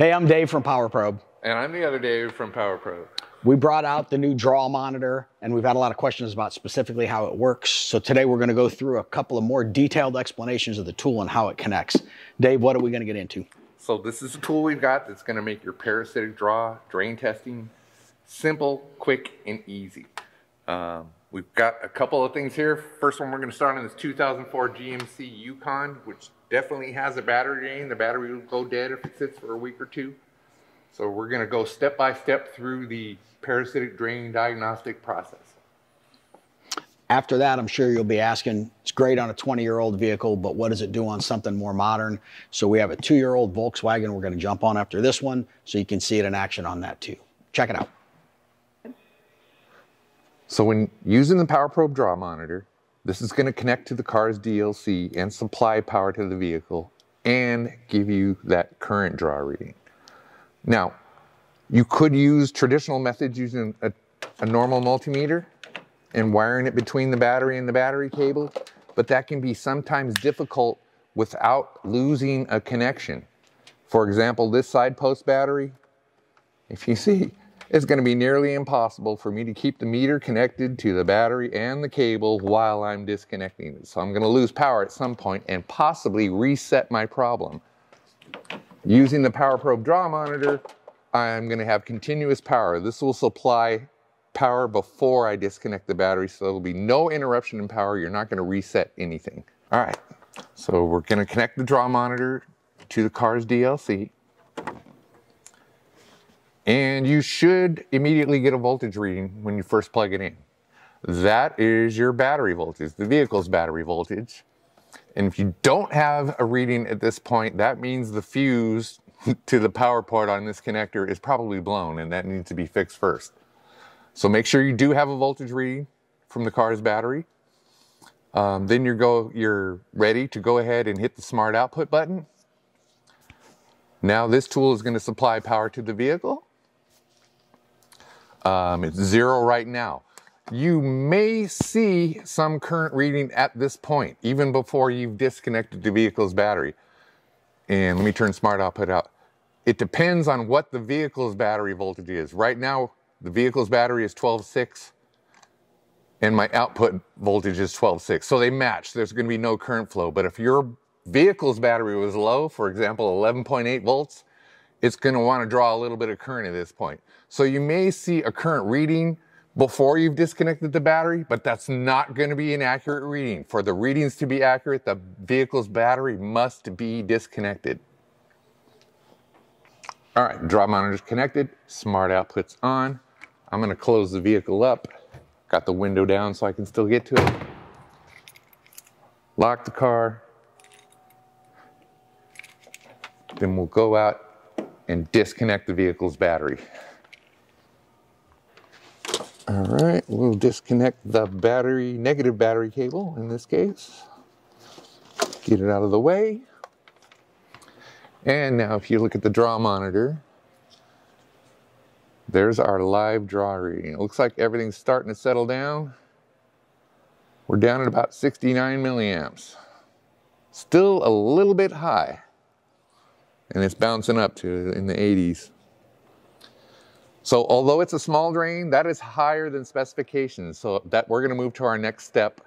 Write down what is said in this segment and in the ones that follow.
Hey, I'm Dave from Power Probe. And I'm the other Dave from Power Probe. We brought out the new draw monitor and we've had a lot of questions about specifically how it works. So today we're going to go through a couple of more detailed explanations of the tool and how it connects. Dave, what are we going to get into? So this is a tool we've got that's going to make your parasitic draw drain testing simple, quick, and easy. Um, we've got a couple of things here. First one we're going to start on is 2004 GMC Yukon, which definitely has a battery drain. The battery will go dead if it sits for a week or two. So we're going to go step by step through the parasitic drain diagnostic process. After that, I'm sure you'll be asking, it's great on a 20 year old vehicle, but what does it do on something more modern? So we have a two year old Volkswagen we're going to jump on after this one so you can see it in action on that too. Check it out. So when using the Power Probe draw monitor, this is going to connect to the car's DLC and supply power to the vehicle and give you that current draw reading. Now, you could use traditional methods using a, a normal multimeter and wiring it between the battery and the battery cable, but that can be sometimes difficult without losing a connection. For example, this side post battery, if you see, it's going to be nearly impossible for me to keep the meter connected to the battery and the cable while I'm disconnecting it. So I'm going to lose power at some point and possibly reset my problem. Using the Power Probe draw monitor, I'm going to have continuous power. This will supply power before I disconnect the battery, so there'll be no interruption in power. You're not going to reset anything. All right, so we're going to connect the draw monitor to the car's DLC. And you should immediately get a voltage reading when you first plug it in. That is your battery voltage, the vehicle's battery voltage. And if you don't have a reading at this point, that means the fuse to the power port on this connector is probably blown and that needs to be fixed first. So make sure you do have a voltage reading from the car's battery. Um, then you're, go, you're ready to go ahead and hit the smart output button. Now this tool is going to supply power to the vehicle. Um, it's zero right now. You may see some current reading at this point, even before you've disconnected the vehicle's battery. And let me turn smart output out. It depends on what the vehicle's battery voltage is. Right now, the vehicle's battery is 12.6 and my output voltage is 12.6. So they match. There's going to be no current flow. But if your vehicle's battery was low, for example, 11.8 volts, it's going to want to draw a little bit of current at this point. So you may see a current reading before you've disconnected the battery, but that's not going to be an accurate reading. For the readings to be accurate, the vehicle's battery must be disconnected. All right, draw monitor's connected, smart output's on. I'm going to close the vehicle up. Got the window down so I can still get to it. Lock the car. Then we'll go out and disconnect the vehicle's battery. All right, we'll disconnect the battery, negative battery cable in this case. Get it out of the way. And now if you look at the draw monitor, there's our live draw reading. It looks like everything's starting to settle down. We're down at about 69 milliamps. Still a little bit high. And it's bouncing up to in the 80s. So although it's a small drain, that is higher than specifications. So that we're gonna move to our next step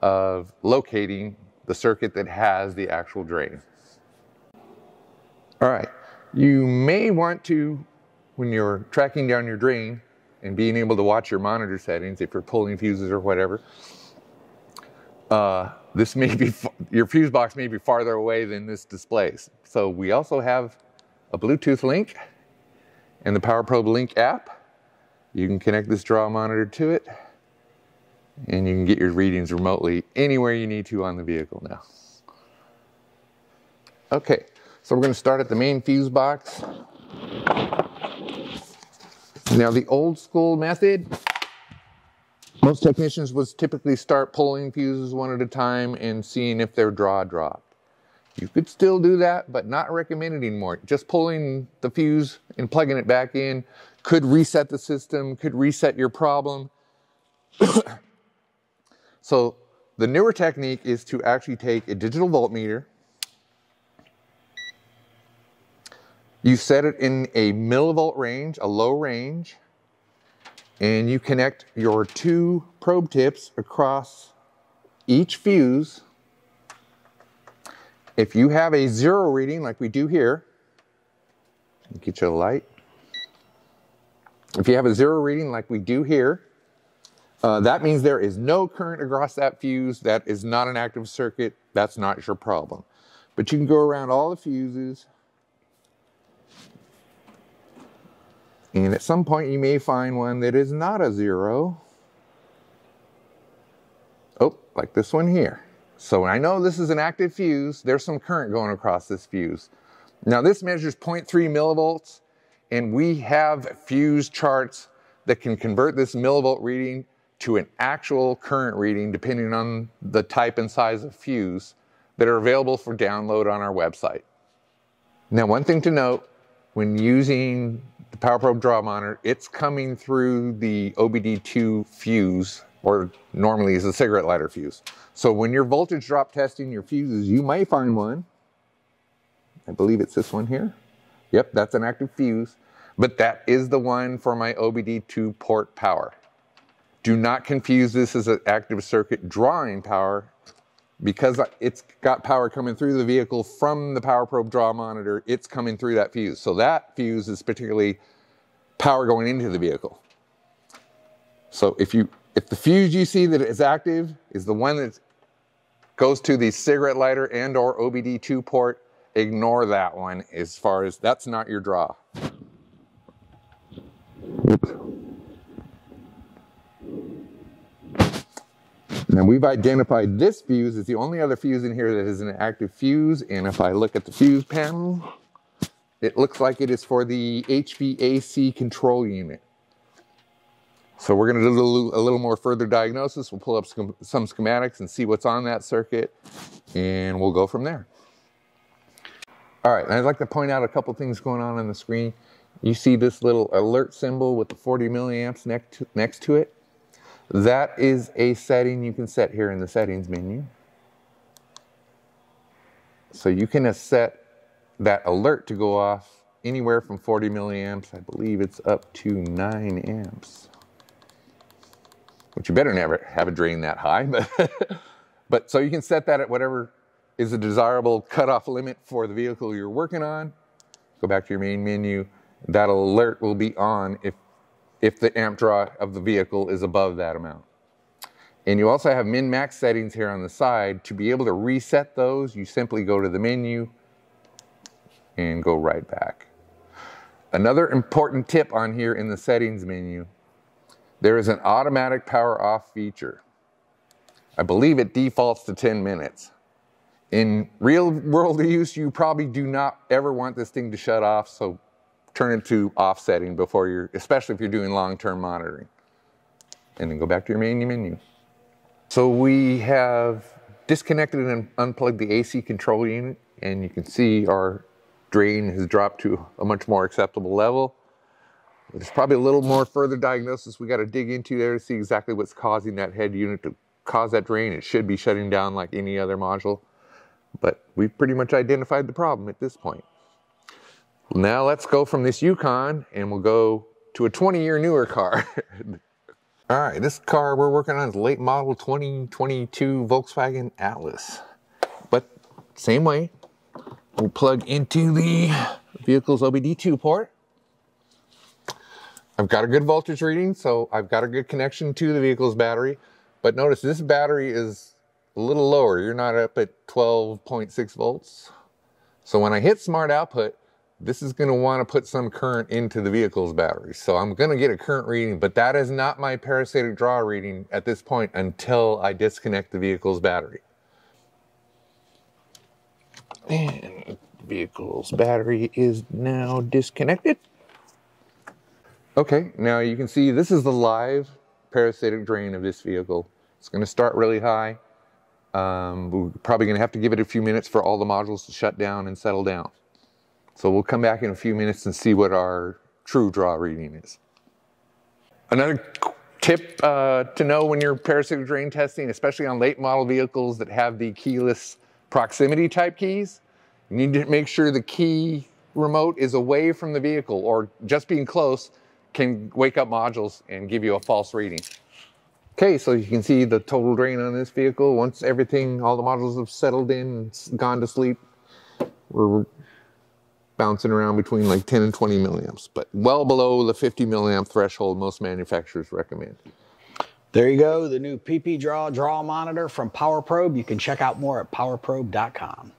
of locating the circuit that has the actual drain. All right, you may want to, when you're tracking down your drain and being able to watch your monitor settings, if you're pulling fuses or whatever, uh, this may be, your fuse box may be farther away than this displays. So we also have a Bluetooth link and the Power Probe Link app. You can connect this draw monitor to it and you can get your readings remotely anywhere you need to on the vehicle now. Okay, so we're going to start at the main fuse box. Now the old school method, most technicians would typically start pulling fuses one at a time and seeing if their draw dropped. You could still do that, but not recommended anymore. Just pulling the fuse and plugging it back in could reset the system, could reset your problem. so the newer technique is to actually take a digital voltmeter. You set it in a millivolt range, a low range, and you connect your two probe tips across each fuse. If you have a zero reading like we do here, get you a light. If you have a zero reading like we do here, uh, that means there is no current across that fuse. That is not an active circuit. That's not your problem. But you can go around all the fuses. And at some point you may find one that is not a zero. Oh, like this one here. So I know this is an active fuse. There's some current going across this fuse. Now this measures 0.3 millivolts and we have fuse charts that can convert this millivolt reading to an actual current reading depending on the type and size of fuse that are available for download on our website. Now one thing to note, when using the PowerProbe draw monitor, it's coming through the OBD2 fuse or normally is a cigarette lighter fuse. So when you're voltage drop testing your fuses, you may find one. I believe it's this one here. Yep, that's an active fuse, but that is the one for my OBD2 port power. Do not confuse this as an active circuit drawing power because it's got power coming through the vehicle from the power probe draw monitor, it's coming through that fuse. So that fuse is particularly power going into the vehicle. So if you if the fuse you see that is active is the one that goes to the cigarette lighter and or OBD2 port, ignore that one as far as that's not your draw. Now we've identified this fuse as the only other fuse in here that is an active fuse. And if I look at the fuse panel, it looks like it is for the HVAC control unit. So we're going to do a little more further diagnosis. We'll pull up some, some schematics and see what's on that circuit, and we'll go from there. All right, I'd like to point out a couple things going on on the screen. You see this little alert symbol with the 40 milliamps next to, next to it? That is a setting you can set here in the settings menu. So you can set that alert to go off anywhere from 40 milliamps. I believe it's up to 9 amps which you better never have a drain that high. But, but so you can set that at whatever is a desirable cutoff limit for the vehicle you're working on. Go back to your main menu. That alert will be on if, if the amp draw of the vehicle is above that amount. And you also have min-max settings here on the side. To be able to reset those, you simply go to the menu and go right back. Another important tip on here in the settings menu there is an automatic power off feature. I believe it defaults to 10 minutes. In real world use, you probably do not ever want this thing to shut off, so turn it to off setting before you're, especially if you're doing long-term monitoring. And then go back to your main menu. So we have disconnected and unplugged the AC control unit, and you can see our drain has dropped to a much more acceptable level. There's probably a little more further diagnosis we got to dig into there to see exactly what's causing that head unit to cause that drain. It should be shutting down like any other module, but we've pretty much identified the problem at this point. Now let's go from this Yukon and we'll go to a 20 year newer car. All right, this car we're working on is late model 2022 Volkswagen Atlas. But same way, we'll plug into the vehicle's OBD2 port I've got a good voltage reading, so I've got a good connection to the vehicle's battery. But notice this battery is a little lower. You're not up at 12.6 volts. So when I hit smart output, this is going to want to put some current into the vehicle's battery. So I'm going to get a current reading, but that is not my parasitic draw reading at this point until I disconnect the vehicle's battery. And vehicle's battery is now disconnected. Okay, now you can see this is the live parasitic drain of this vehicle. It's going to start really high. Um, we're probably going to have to give it a few minutes for all the modules to shut down and settle down. So we'll come back in a few minutes and see what our true draw reading is. Another tip uh, to know when you're parasitic drain testing, especially on late model vehicles that have the keyless proximity type keys, you need to make sure the key remote is away from the vehicle or just being close can wake up modules and give you a false reading. Okay, so you can see the total drain on this vehicle. Once everything, all the modules have settled in and gone to sleep, we're bouncing around between like 10 and 20 milliamps, but well below the 50 milliamp threshold most manufacturers recommend. There you go, the new PP Draw draw monitor from PowerProbe. You can check out more at powerprobe.com.